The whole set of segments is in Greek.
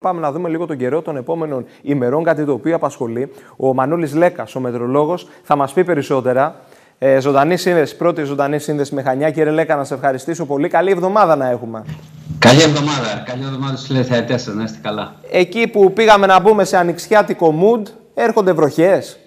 Πάμε να δούμε λίγο τον καιρό των επόμενων ημερών, κάτι το οποίο απασχολεί. Ο Μανώλης Λέκας, ο μετρολόγος, θα μας πει περισσότερα. Ε, ζωντανής σύνδεση, πρώτη ζωντανής σύνδεση με Χανιά. Κύριε Λέκα, να σε ευχαριστήσω πολύ. Καλή εβδομάδα να έχουμε. Καλή εβδομάδα. Καλή εβδομάδα στους τηλεθεατές σας. Να είστε καλά. Εκεί που πήγαμε να μπούμε σε ανοιξιάτικο mood, έρχονται βροχές.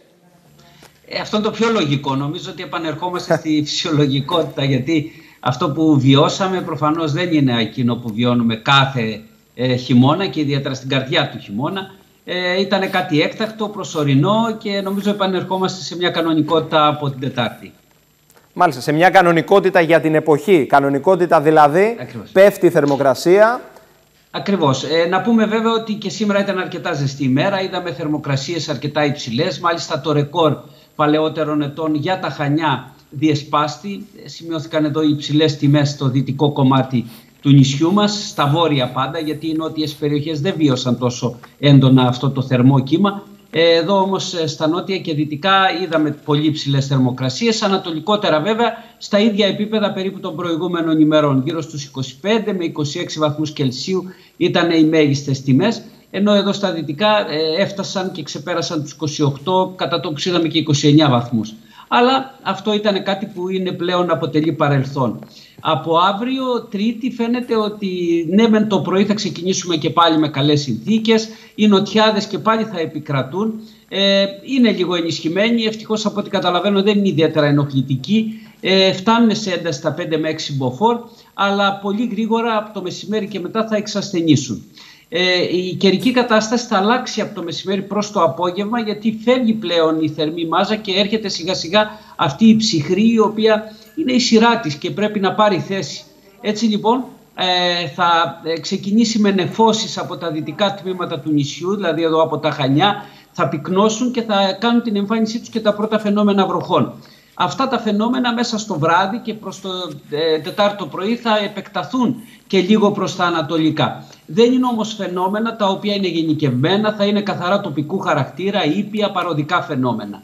Ε, αυτό είναι το πιο λογικό. Νομίζω ότι επανερχόμαστε στη φυσιολογικότητα, γιατί αυτό που βιώσαμε προφανώς δεν είναι εκείνο που βιώνουμε κάθε ε, χειμώνα και ιδιαίτερα στην καρδιά του χειμώνα. Ε, ήταν κάτι έκτακτο, προσωρινό και νομίζω επανερχόμαστε σε μια κανονικότητα από την Τετάρτη. Μάλιστα, σε μια κανονικότητα για την εποχή. Κανονικότητα δηλαδή, πέφτει η θερμοκρασία. Ακριβώς. Ε, να πούμε βέβαια ότι και σήμερα ήταν αρκετά ζεστή ημέρα. Είδαμε θερμοκρασίες αρκετά υψηλές. Μάλιστα το ρεκόρ παλαιότερων ετών για τα Χανιά διεσπάστη. Σημειώθηκαν εδώ υψηλές τιμές στο δυτικό κομμάτι του νησιού μας, στα βόρεια πάντα, γιατί οι νότιες περιοχές δεν βίωσαν τόσο έντονα αυτό το θερμό κύμα. Ε, εδώ όμως ε, στα νότια και δυτικά είδαμε πολύ ψηλές θερμοκρασίες, ανατολικότερα βέβαια στα ίδια επίπεδα περίπου των προηγούμενων ημερών, γύρω στους 25 με 26 βαθμούς Κελσίου ήταν οι μέγιστες τιμές, ενώ εδώ στα δυτικά ε, έφτασαν και ξεπέρασαν τους 28, κατά το που είδαμε και 29 βαθμούς. Αλλά αυτό ήταν κάτι που είναι πλέον αποτελεί παρελθόν. Από αύριο Τρίτη φαίνεται ότι ναι μεν το πρωί θα ξεκινήσουμε και πάλι με καλές συνθήκες, οι νοτιάδες και πάλι θα επικρατούν, ε, είναι λίγο ενισχυμένοι, ευτυχώς από ό,τι καταλαβαίνω δεν είναι ιδιαίτερα ενοχλητικοί, ε, φτάνουν σε ένταση στα 5 με 6 μποφόρ, αλλά πολύ γρήγορα από το μεσημέρι και μετά θα εξασθενήσουν. Ε, η καιρική κατάσταση θα αλλάξει από το μεσημέρι προς το απόγευμα γιατί φεύγει πλέον η θερμή μάζα και έρχεται σιγά σιγά αυτή η ψυχρή η οποία είναι η σειρά της και πρέπει να πάρει θέση. Έτσι λοιπόν ε, θα ε, ξεκινήσει με νεφώσεις από τα δυτικά τμήματα του νησιού, δηλαδή εδώ από τα Χανιά, θα πυκνώσουν και θα κάνουν την εμφάνισή τους και τα πρώτα φαινόμενα βροχών. Αυτά τα φαινόμενα μέσα στο βράδυ και προς το ε, Τετάρτο πρωί θα επεκταθούν και λίγο προς τα ανατολικά. Δεν είναι όμως φαινόμενα τα οποία είναι γενικευμένα, θα είναι καθαρά τοπικού χαρακτήρα, ήπια, παροδικά φαινόμενα.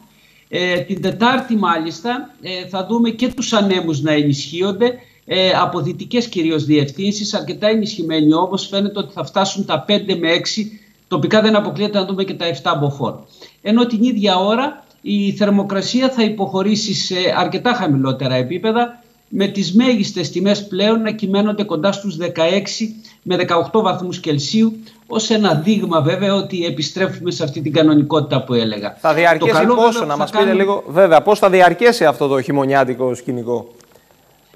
Ε, την Τετάρτη μάλιστα ε, θα δούμε και τους ανέμους να ενισχύονται ε, από δυτικές κυρίως διευθύνσεις, αρκετά ενισχυμένοι όμως φαίνεται ότι θα φτάσουν τα 5 με 6, τοπικά δεν αποκλείεται να δούμε και τα 7 μποφόρ. Ενώ την ίδια ώρα η θερμοκρασία θα υποχωρήσει σε αρκετά χαμηλότερα επίπεδα, με τις μέγιστες τιμές πλέον να κυμαίνονται κοντά στους 16 με 18 βαθμούς Κελσίου ως ένα δείγμα βέβαια ότι επιστρέφουμε σε αυτή την κανονικότητα που έλεγα. Θα διαρκέσει καλό, πόσο, να μας πείτε λίγο, βέβαια, πώς θα διαρκέσει αυτό το χειμωνιάτικο σκηνικό;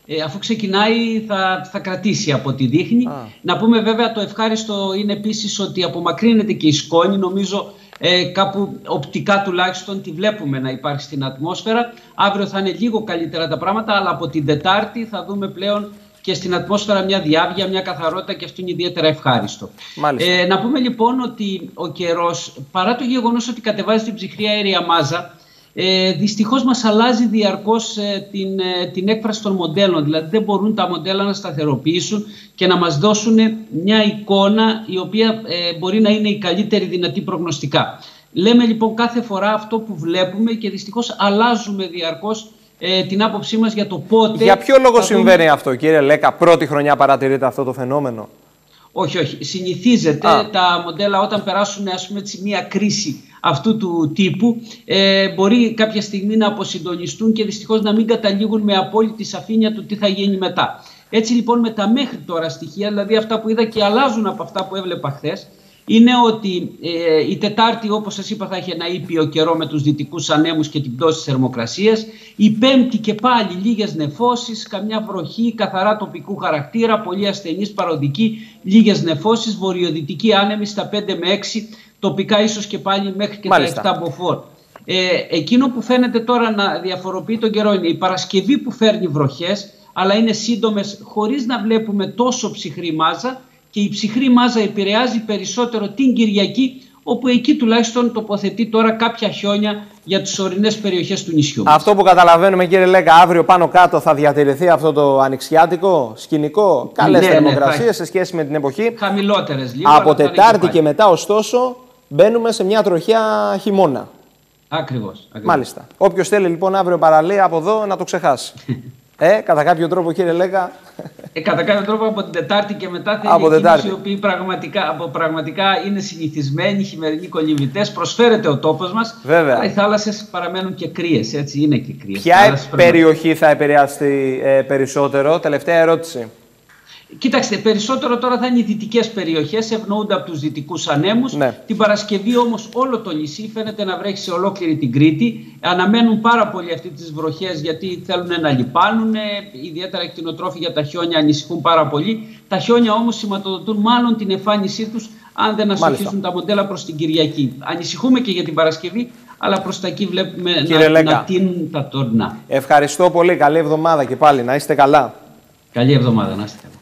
Ε, αφού ξεκινάει θα, θα κρατήσει από ό,τι δείχνει. Να πούμε βέβαια το ευχάριστο είναι επίσης ότι απομακρύνεται και η σκόνη. Νομίζω ε, κάπου οπτικά τουλάχιστον τη βλέπουμε να υπάρχει στην ατμόσφαιρα. Αύριο θα είναι λίγο καλύτερα τα πράγματα, αλλά από την Δετάρτη θα δούμε πλέον και στην ατμόσφαιρα μια διάβγεια, μια καθαρότητα και αυτό είναι ιδιαίτερα ευχάριστο. Ε, να πούμε λοιπόν ότι ο καιρός, παρά το γεγονός ότι κατεβάζει την ψυχρή αέρια μάζα, ε, δυστυχώς μας αλλάζει διαρκώς ε, την, ε, την έκφραση των μοντέλων. Δηλαδή δεν μπορούν τα μοντέλα να σταθεροποιήσουν και να μας δώσουν μια εικόνα η οποία ε, μπορεί να είναι η καλύτερη δυνατή προγνωστικά. Λέμε λοιπόν κάθε φορά αυτό που βλέπουμε και δυστυχώς αλλάζουμε διαρκώς ε, την άποψή μας για το πότε... Για ποιο λόγο συμβαίνει αυτό κύριε Λέκα, πρώτη χρονιά παρατηρείται αυτό το φαινόμενο. Όχι, όχι. Συνηθίζεται τα μοντέλα όταν περάσουν ας πούμε, μια κρίση αυτού του τύπου ε, μπορεί κάποια στιγμή να αποσυντονιστούν και δυστυχώς να μην καταλήγουν με απόλυτη σαφήνεια του τι θα γίνει μετά. Έτσι λοιπόν με τα μέχρι τώρα στοιχεία, δηλαδή αυτά που είδα και αλλάζουν από αυτά που έβλεπα χθες, είναι ότι ε, η Τετάρτη όπως σας είπα θα έχει ένα ήπιο καιρό με τους δυτικούς ανέμους και την πτώση της θερμοκρασίας. Η Πέμπτη και πάλι λίγες νεφώσεις, καμιά βροχή, καθαρά τοπικού χαρακτήρα, πολύ ασθενής παροδική, λίγες νεφώσεις, βορειοδυτική άνεμη στα 5 με 6, τοπικά ίσως και πάλι μέχρι και Μάλιστα. τα 7 μποφόρ. Ε, εκείνο που φαίνεται τώρα να διαφοροποιεί τον καιρό είναι η Παρασκευή που φέρνει βροχές, αλλά είναι σύντομες χωρίς να βλέπουμε τόσο ψυχρή μάζα και η ψυχρή μάζα επηρεάζει περισσότερο την Κυριακή όπου εκεί τουλάχιστον τοποθετεί τώρα κάποια χιόνια για τις ορεινές περιοχές του νησιού. Αυτό που καταλαβαίνουμε κύριε Λέκα, αύριο πάνω κάτω θα διατηρηθεί αυτό το ανοιξιάτικο σκηνικό, καλές ναι, ναι θερμοκρασίες ναι, σε σχέση με την εποχή. Χαμηλότερες λίγο. Από Τετάρτη και μετά ωστόσο μπαίνουμε σε μια τροχιά χειμώνα. Ακριβώς. Μάλιστα. Όποιος θέλει λοιπόν αύριο παραλία από εδώ να το ξεχάσει. Ε, κατά κάποιο τρόπο, κύριε Λέκα. Ε, κατά κάποιο τρόπο από την Τετάρτη και μετά θα από είναι εκείνους οι οποίοι πραγματικά, από, πραγματικά είναι συνηθισμένοι, χειμερινοί κολυμβητές. Προσφέρεται ο τόπος μας. Βέβαια. Αλλά οι θάλασσες παραμένουν και κρύες, έτσι είναι και κρύες. Ποια Θάλασσες πρέπει να- περιοχή θα επηρεαστεί ε, περισσότερο, τελευταία ερώτηση. Κοιτάξτε, περισσότερο τώρα θα είναι οι δυτικές περιοχές, ευνοούνται από τους δυτικούς ανέμους. Ναι. Την Παρασκευή όμως όλο το νησί φαίνεται να βρέχει σε ολόκληρη την Κρήτη. Αναμένουν πάρα πολύ αυτή τις βροχές γιατί θέλουν να λιπάνουν. Ιδιαίτερα οι κτηνοτρόφοι για τα χιόνια ανησυχούν πάρα πολύ. Τα χιόνια όμως σηματοδοτούν μάλλον την εμφάνισή τους αν δεν αστοχήσουν τα μοντέλα προς την Κυριακή. Ανησυχούμε και για την Παρασκευή, αλλά προς τα εκεί βλέπουμε Κύριε να, Λέκα. να τίνουν τα τορνά. Ευχαριστώ πολύ. Καλή εβδομάδα και πάλι. Να είστε καλά. Καλή εβδομάδα, να είστε καλά.